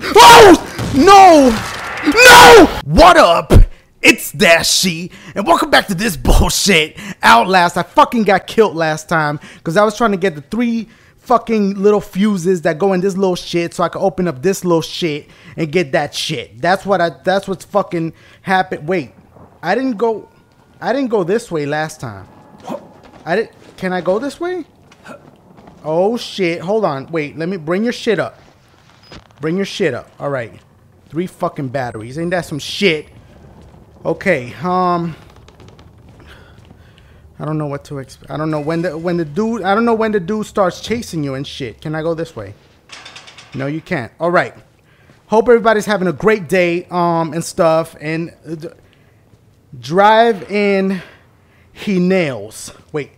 Oh! No! No! What up? It's Dashie, and welcome back to this bullshit. Outlast. I fucking got killed last time because I was trying to get the three fucking little fuses that go in this little shit so I could open up this little shit and get that shit. That's what I that's what's fucking happened. Wait. I didn't go I didn't go this way last time. I did Can I go this way? Oh shit. Hold on. Wait, let me bring your shit up. Bring your shit up. All right. Three fucking batteries. Ain't that some shit? Okay. Um. I don't know what to expect. I don't know when the when the dude. I don't know when the dude starts chasing you and shit. Can I go this way? No, you can't. All right. Hope everybody's having a great day. Um and stuff. And uh, drive in. He nails. Wait.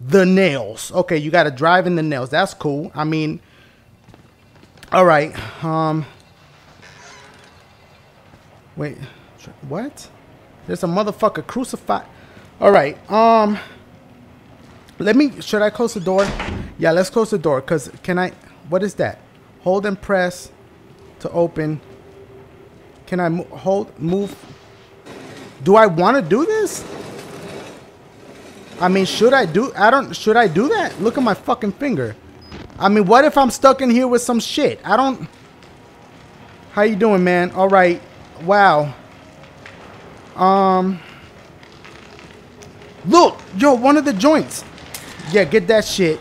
The nails. Okay, you got to drive in the nails. That's cool. I mean all right. Um. Wait. What? There's a motherfucker crucified. All right. Um. Let me. Should I close the door? Yeah, let's close the door. Cause can I? What is that? Hold and press to open. Can I mo hold move? Do I want to do this? I mean, should I do? I don't. Should I do that? Look at my fucking finger. I mean, what if I'm stuck in here with some shit? I don't... How you doing, man? All right. Wow. Um... Look! Yo, one of the joints. Yeah, get that shit.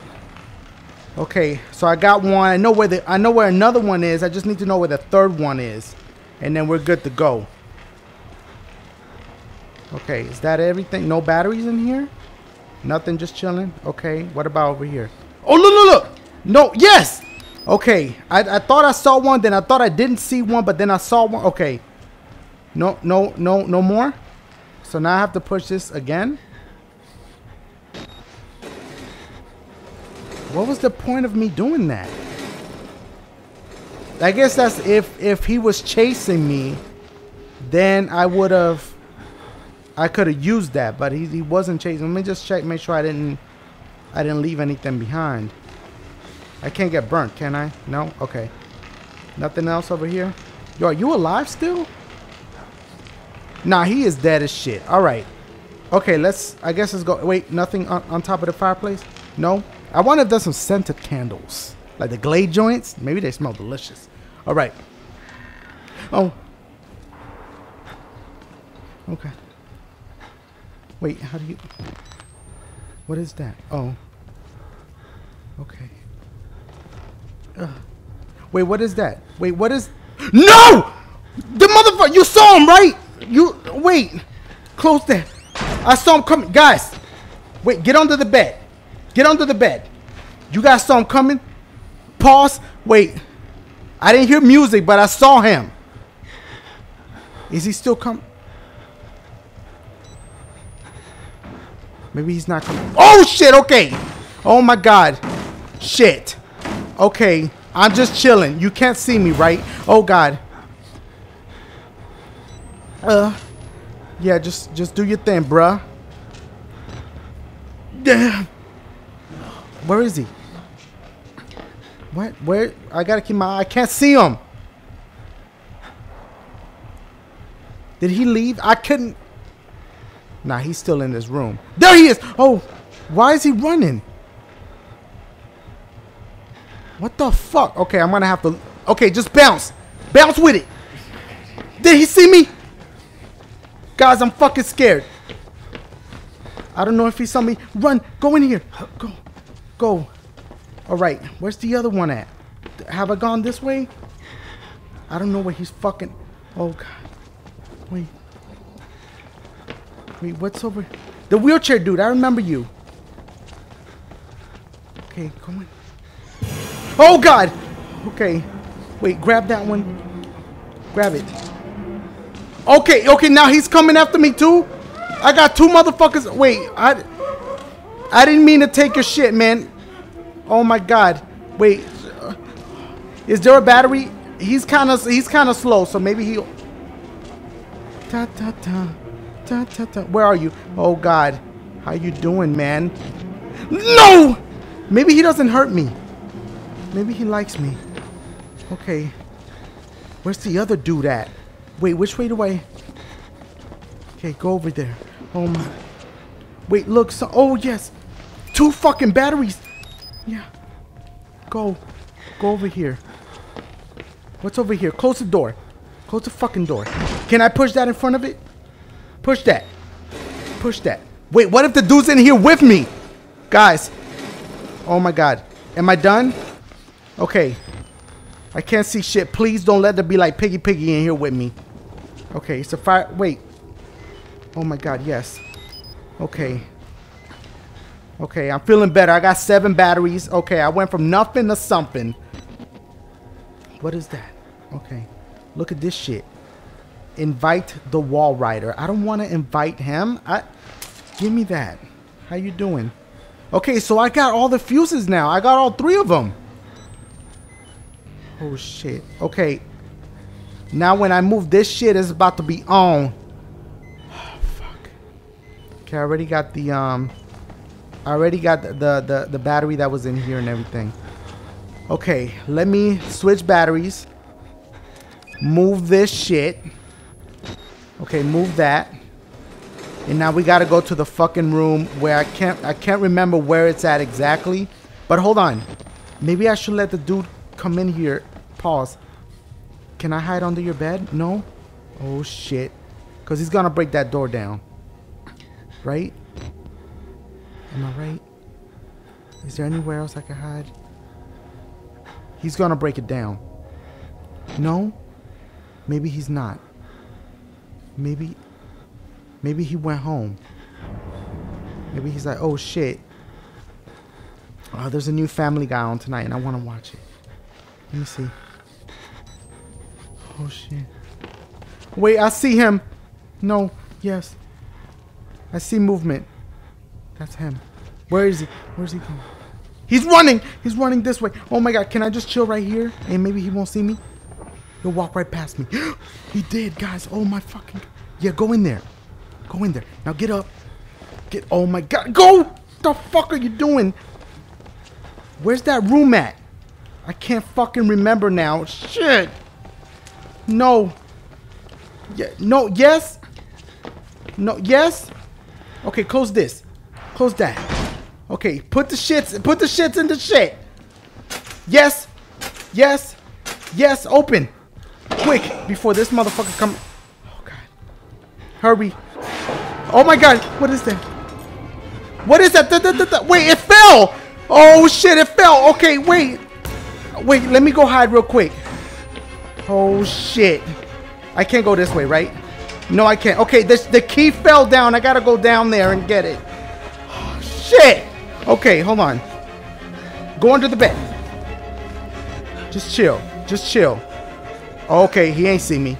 Okay, so I got one. I know where the I know where another one is. I just need to know where the third one is. And then we're good to go. Okay, is that everything? No batteries in here? Nothing, just chilling? Okay, what about over here? Oh, look, look, look! No, yes! Okay, I, I thought I saw one, then I thought I didn't see one, but then I saw one. Okay. No, no, no, no more? So now I have to push this again? What was the point of me doing that? I guess that's if if he was chasing me, then I would have I could have used that, but he, he wasn't chasing. Let me just check, make sure I didn't I didn't leave anything behind. I can't get burnt, can I? No? Okay. Nothing else over here? Yo, are you alive still? Nah, he is dead as shit. All right. Okay, let's, I guess let's go. Wait, nothing on, on top of the fireplace? No? I want to do some scented candles. Like the Glade joints. Maybe they smell delicious. All right. Oh. Okay. Wait, how do you... What is that? Oh. Okay. Wait, what is that? Wait, what is... No! The motherfucker... You saw him, right? You... Wait. Close that. I saw him coming. Guys. Wait, get under the bed. Get under the bed. You guys saw him coming? Pause. Wait. I didn't hear music, but I saw him. Is he still coming? Maybe he's not coming. Oh, shit. Okay. Oh, my God. Shit. Okay, I'm just chilling. You can't see me, right? Oh God. Uh, yeah, just just do your thing, bruh. Damn. Where is he? What? Where? I gotta keep my. Eye I can't see him. Did he leave? I couldn't. Nah, he's still in this room. There he is. Oh, why is he running? What the fuck? Okay, I'm gonna have to... Okay, just bounce. Bounce with it. Did he see me? Guys, I'm fucking scared. I don't know if he saw me. Run. Go in here. Go. Go. All right. Where's the other one at? Have I gone this way? I don't know where he's fucking... Oh, God. Wait. Wait, what's over... The wheelchair dude. I remember you. Okay, come on. Oh, God. Okay. Wait, grab that one. Grab it. Okay, okay, now he's coming after me, too? I got two motherfuckers. Wait, I... I didn't mean to take your shit, man. Oh, my God. Wait. Uh, is there a battery? He's kind of he's kind of slow, so maybe he'll... Ta ta ta. Ta ta ta. Where are you? Oh, God. How you doing, man? No! Maybe he doesn't hurt me. Maybe he likes me. Okay. Where's the other dude at? Wait, which way do I... Okay, go over there. Oh my... Wait, look, so... Oh, yes. Two fucking batteries. Yeah. Go. Go over here. What's over here? Close the door. Close the fucking door. Can I push that in front of it? Push that. Push that. Wait, what if the dude's in here with me? Guys. Oh my god. Am I done? Okay. I can't see shit. Please don't let there be like Piggy Piggy in here with me. Okay, it's a fire. Wait. Oh my god, yes. Okay. Okay, I'm feeling better. I got seven batteries. Okay, I went from nothing to something. What is that? Okay. Look at this shit. Invite the Walrider. I don't want to invite him. I Give me that. How you doing? Okay, so I got all the fuses now. I got all three of them. Oh, shit. Okay. Now when I move this shit, it's about to be on. Oh, fuck. Okay, I already got the, um... I already got the, the, the, the battery that was in here and everything. Okay, let me switch batteries. Move this shit. Okay, move that. And now we gotta go to the fucking room where I can't I can't remember where it's at exactly. But hold on. Maybe I should let the dude come in here. Pause. Can I hide under your bed? No? Oh shit. Cause he's gonna break that door down. Right? Am I right? Is there anywhere else I can hide? He's gonna break it down. No? Maybe he's not. Maybe Maybe he went home. Maybe he's like, oh shit. Oh, there's a new Family Guy on tonight and I want to watch it. Let me see. Oh shit. Wait, I see him. No. Yes. I see movement. That's him. Where is he? Where's he going? He's running! He's running this way. Oh my god, can I just chill right here? And maybe he won't see me? He'll walk right past me. he did, guys. Oh my fucking... Yeah, go in there. Go in there. Now get up. Get. Oh my god. Go! What The fuck are you doing? Where's that room at? I can't fucking remember now. Shit. No. Yeah. No. Yes. No. Yes. Okay. Close this. Close that. Okay. Put the shits. Put the shits in the shit. Yes. Yes. Yes. Open. Quick. Before this motherfucker come. Oh god. Hurry. Oh my god, what is that? What is that? Da, da, da, wait, it fell! Oh shit, it fell! Okay, wait. Wait, let me go hide real quick. Oh shit. I can't go this way, right? No, I can't. Okay, this, the key fell down. I gotta go down there and get it. Oh, shit! Okay, hold on. Go under the bed. Just chill. Just chill. Okay, he ain't see me.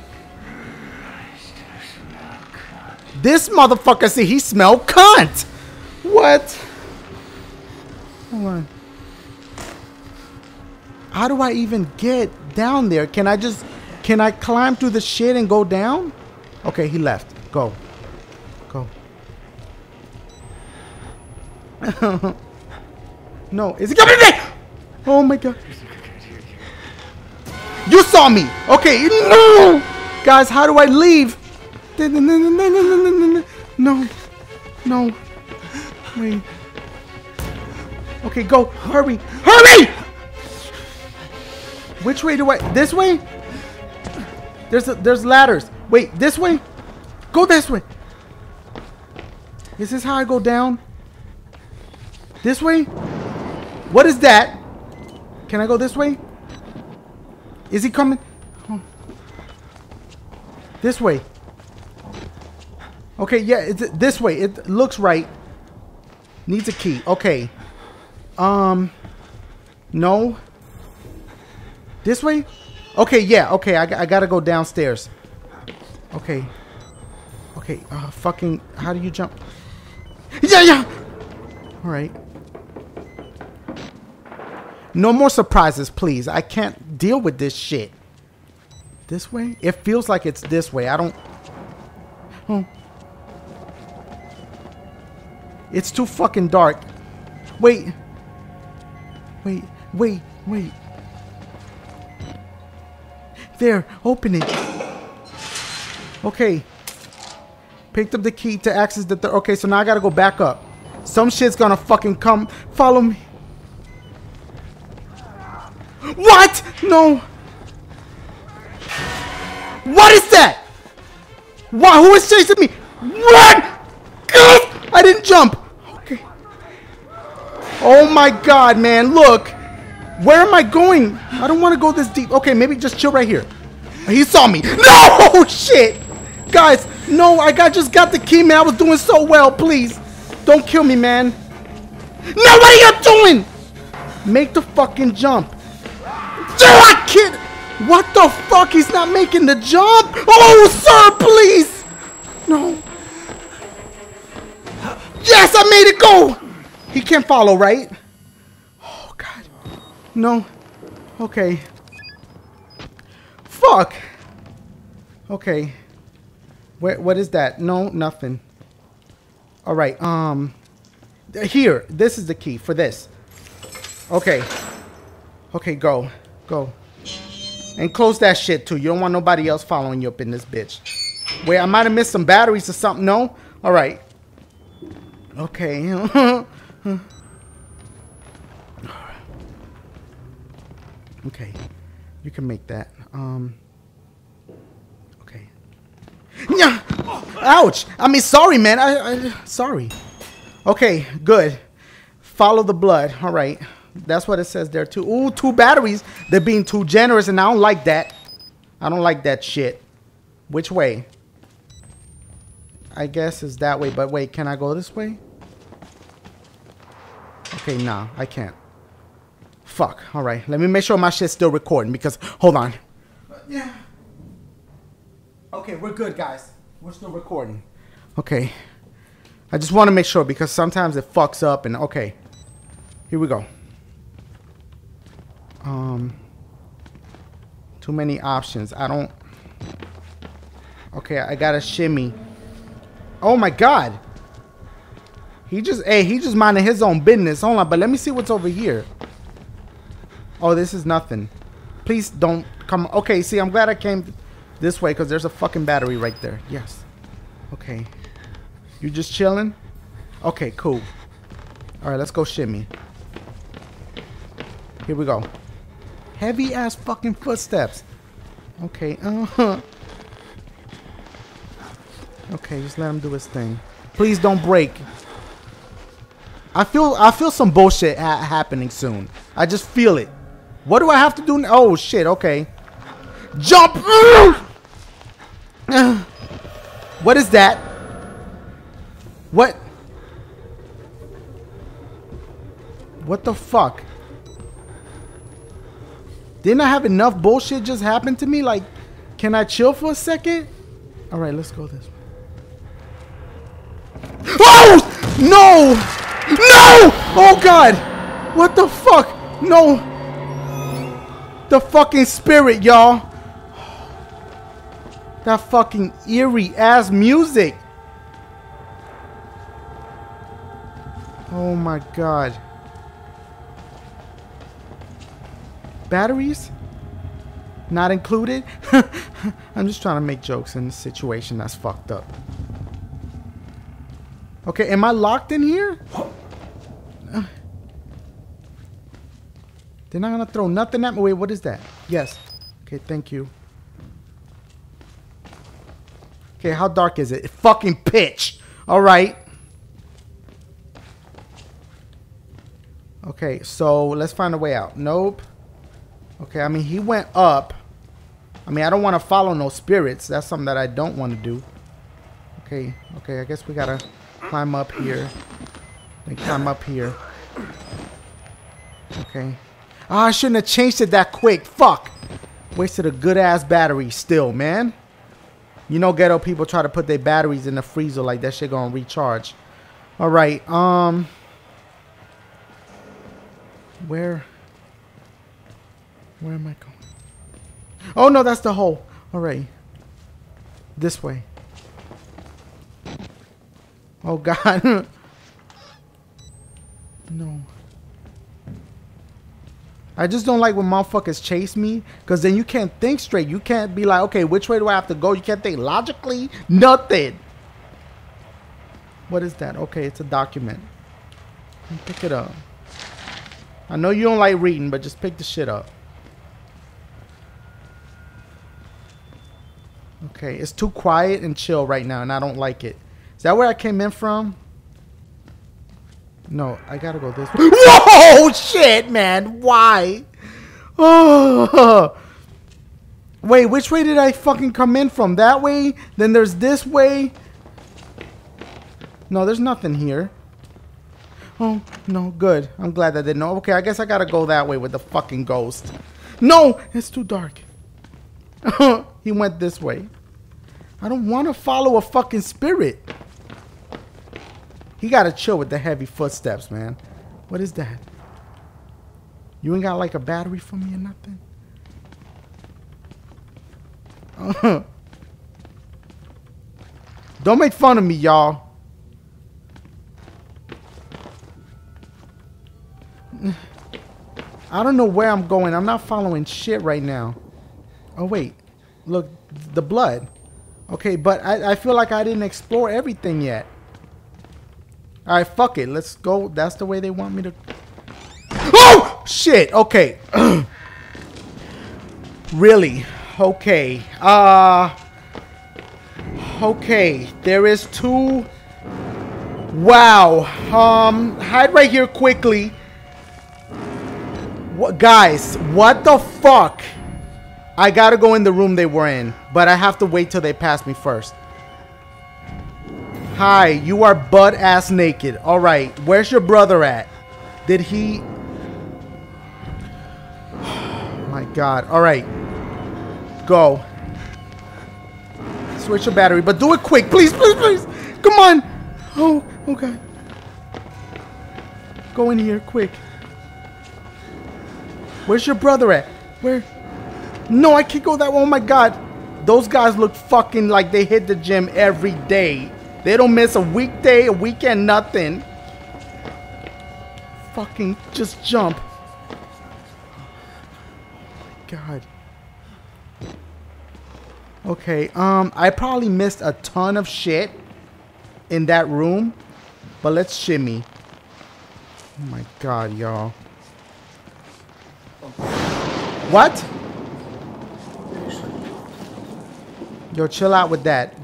This motherfucker see he smell cunt. What? Hold on. How do I even get down there? Can I just, can I climb through the shit and go down? Okay, he left. Go. Go. no, is he coming there? Oh my god. You saw me. Okay, no. Guys, how do I leave? No. No. Wait. Okay, go. Hurry. Hurry! Which way do I... This way? There's a, there's ladders. Wait, this way? Go this way. Is this how I go down? This way? What is that? Can I go this way? Is he coming? This way. Okay, yeah, it's this way. It looks right. Needs a key. Okay. Um. No. This way? Okay, yeah. Okay, I, I gotta go downstairs. Okay. Okay, uh, fucking, how do you jump? Yeah, yeah! Alright. No more surprises, please. I can't deal with this shit. This way? It feels like it's this way. I don't... Oh. It's too fucking dark. Wait. Wait, wait, wait. There, open it. Okay. Picked up the key to access the third. Okay, so now I gotta go back up. Some shit's gonna fucking come. Follow me. What? No. What is that? Why? Who is chasing me? Run! God! I didn't jump. Okay. Oh my god, man. Look. Where am I going? I don't want to go this deep. Okay, maybe just chill right here. He saw me. No! Shit! Guys, no, I got just got the key, man. I was doing so well. Please. Don't kill me, man. No, what are you doing? Make the fucking jump. Dude, I can't. What the fuck? He's not making the jump. Oh, sir, please. No. Yes, I made it go. He can't follow, right? No. Okay. Fuck. Okay. Where, what is that? No, nothing. All right. Um. Here. This is the key for this. Okay. Okay, go. Go. And close that shit too. You don't want nobody else following you up in this bitch. Wait, I might have missed some batteries or something. No? All right. Okay. okay. You can make that. Um. Okay. Yeah. Ouch. I mean, sorry, man. I, I sorry. Okay, good. Follow the blood. All right. That's what it says there too. Ooh, two batteries. They're being too generous, and I don't like that. I don't like that shit. Which way? I guess it's that way, but wait, can I go this way? Okay, nah, I can't. Fuck. All right, let me make sure my shit's still recording because, hold on. Yeah. Okay, we're good, guys. We're still recording. Okay. I just want to make sure because sometimes it fucks up and, okay. Here we go. Um, too many options. I don't. Okay, I got a shimmy. Oh my god. He just, hey, he just minding his own business. Hold on, but let me see what's over here. Oh, this is nothing. Please don't come. Okay, see, I'm glad I came this way because there's a fucking battery right there. Yes. Okay. You just chilling? Okay, cool. All right, let's go shimmy. Here we go. Heavy ass fucking footsteps. Okay. Uh huh. Okay, just let him do his thing. Please don't break. I feel I feel some bullshit ha happening soon. I just feel it. What do I have to do? Oh shit. Okay. Jump. What is that? What? What the fuck? Didn't I have enough bullshit just happen to me? Like, can I chill for a second? All right, let's go this way. Oh! No! No! Oh, God! What the fuck? No! The fucking spirit, y'all. That fucking eerie ass music. Oh my god. Batteries? Not included? I'm just trying to make jokes in a situation that's fucked up. Okay, am I locked in here? They're not gonna throw nothing at me. Wait, what is that? Yes. Okay, thank you. Okay, how dark is it? fucking pitch. All right. Okay, so let's find a way out. Nope. Okay, I mean, he went up. I mean, I don't want to follow no spirits. That's something that I don't want to do. Okay, okay, I guess we gotta climb up here. Then climb up here. Okay. Oh, I shouldn't have changed it that quick. Fuck. Wasted a good-ass battery still, man. You know ghetto people try to put their batteries in the freezer like that shit gonna recharge. Alright, um... Where... Where am I going? Oh no, that's the hole. Alright. This way. Oh god. no. I just don't like when motherfuckers chase me because then you can't think straight. You can't be like, okay, which way do I have to go? You can't think logically. Nothing. What is that? Okay, it's a document. Pick it up. I know you don't like reading, but just pick the shit up. Okay, it's too quiet and chill right now, and I don't like it. Is that where I came in from? No, I gotta go this way. Whoa, shit, man. Why? Oh. Wait, which way did I fucking come in from? That way? Then there's this way? No, there's nothing here. Oh, no, good. I'm glad I didn't know. Okay, I guess I gotta go that way with the fucking ghost. No, it's too dark. he went this way. I don't want to follow a fucking spirit. He got to chill with the heavy footsteps, man. What is that? You ain't got like a battery for me or nothing? Don't make fun of me, y'all. I don't know where I'm going. I'm not following shit right now. Oh, wait. Look, the blood. Okay, but I, I feel like I didn't explore everything yet. Alright, fuck it. Let's go. That's the way they want me to... Oh! Shit. Okay. really? Okay. Uh... Okay. There is two... Wow. Um, hide right here quickly. What, guys, what the fuck? I gotta go in the room they were in, but I have to wait till they pass me first. Hi, you are butt ass naked. All right, where's your brother at? Did he? my God. All right, go. Switch your battery, but do it quick, please, please, please. Come on. Oh, okay. Go in here, quick. Where's your brother at? Where? No, I can't go that way. Oh my God. Those guys look fucking like they hit the gym every day. They don't miss a weekday, a weekend, nothing. Fucking just jump. Oh my God. Okay, um, I probably missed a ton of shit in that room, but let's shimmy. Oh my God, y'all. What? Yo, chill out with that.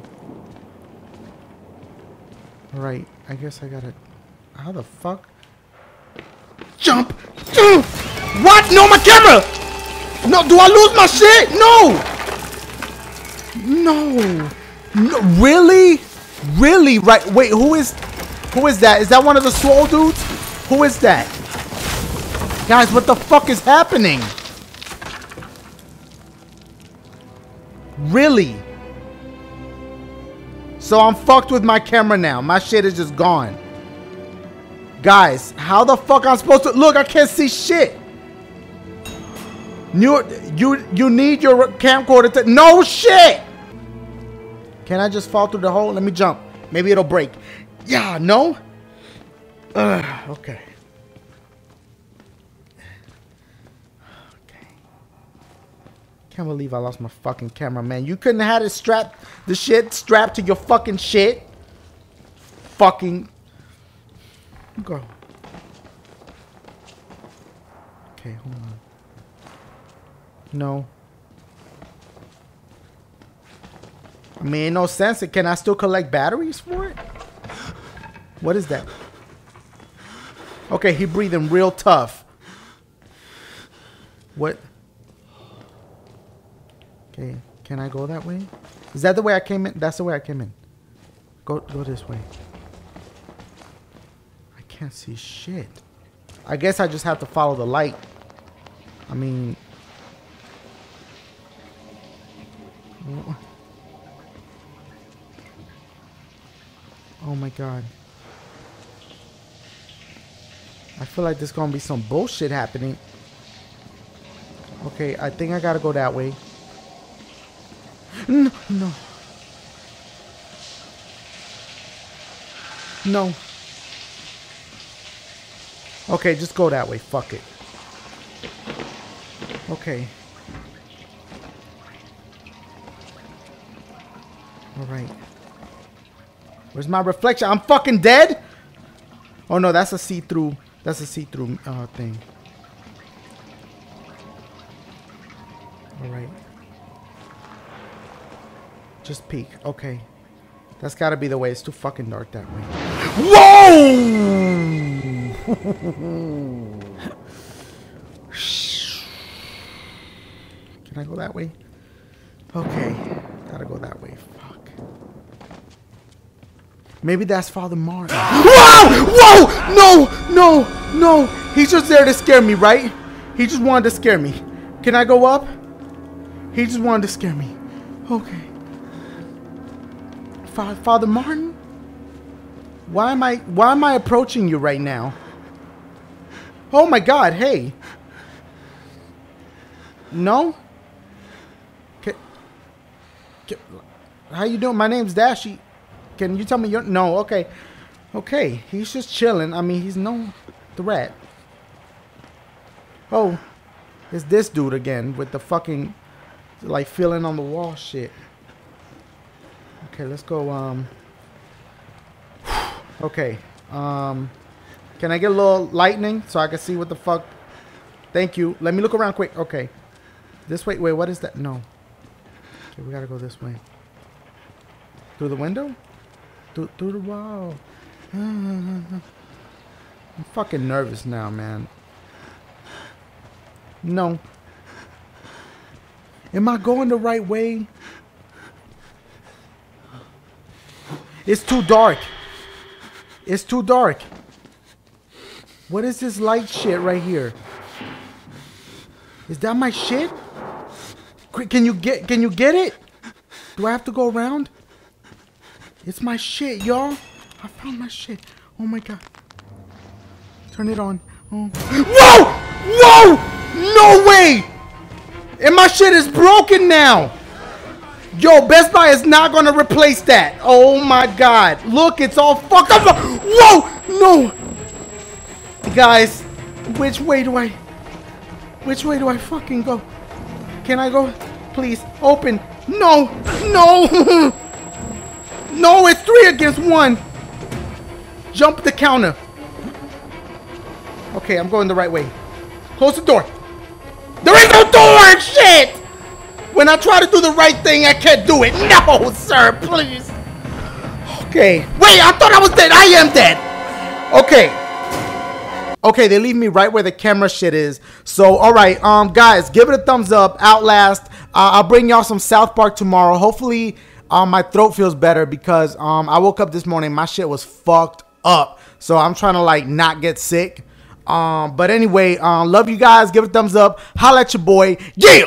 Alright, I guess I gotta... How the fuck? Jump! What? No, my camera! No, do I lose my shit? No! No. No, really? Really? Right, wait, who is... Who is that? Is that one of the swole dudes? Who is that? Guys, what the fuck is happening? Really? So I'm fucked with my camera now. My shit is just gone. Guys, how the fuck I'm supposed to look? I can't see shit. You you you need your camcorder to no shit. Can I just fall through the hole? Let me jump. Maybe it'll break. Yeah, no. Ugh, okay. Can't believe I lost my fucking camera, man. You couldn't have had it strapped, the shit strapped to your fucking shit. Fucking. Go. Okay, hold on. No. I mean, no sense. Can I still collect batteries for it? What is that? Okay, he breathing real tough. What? Okay, can I go that way? Is that the way I came in? That's the way I came in. Go, go this way. I can't see shit. I guess I just have to follow the light. I mean... Oh my god. I feel like there's gonna be some bullshit happening. Okay, I think I gotta go that way. No, no. No. Okay, just go that way. Fuck it. Okay. All right. Where's my reflection? I'm fucking dead? Oh no, that's a see-through. That's a see-through uh, thing. All right. Just peek. Okay. That's gotta be the way. It's too fucking dark that way. Whoa! Can I go that way? Okay. Gotta go that way. Fuck. Maybe that's Father Martin. Whoa! Whoa! No! No! No! He's just there to scare me, right? He just wanted to scare me. Can I go up? He just wanted to scare me. Okay. Fa Father Martin? Why am I why am I approaching you right now? Oh my god, hey. No? How you doing? My name's Dashie. Can you tell me your no? Okay, okay. He's just chilling. I mean, he's no threat. Oh, it's this dude again with the fucking like feeling on the wall shit. Okay, let's go. Um. Okay. Um. Can I get a little lightning so I can see what the fuck? Thank you. Let me look around quick. Okay. This way. Wait, what is that? No. Okay, we gotta go this way. Through the window? Through, through the wall. I'm fucking nervous now, man. No. Am I going the right way? It's too dark. It's too dark. What is this light shit right here? Is that my shit? Can you get can you get it? Do I have to go around? It's my shit, y'all. I found my shit. Oh my god. Turn it on. Oh. Whoa! Whoa! No way! And my shit is broken now. Yo, Best Buy is not gonna replace that. Oh my god. Look, it's all fucked up. Whoa! No! Guys, which way do I... Which way do I fucking go? Can I go? Please, open. No! No! No, it's three against one. Jump the counter. Okay, I'm going the right way. Close the door. There is no door! Shit! When I try to do the right thing, I can't do it. No, sir, please. Okay. Wait, I thought I was dead. I am dead. Okay. Okay, they leave me right where the camera shit is. So, all right, um, guys, give it a thumbs up. Outlast. Uh, I'll bring y'all some South Park tomorrow. Hopefully, um, my throat feels better because um, I woke up this morning, my shit was fucked up. So I'm trying to like not get sick. Um, but anyway, um, love you guys. Give it a thumbs up. Holla at your boy. Yeah.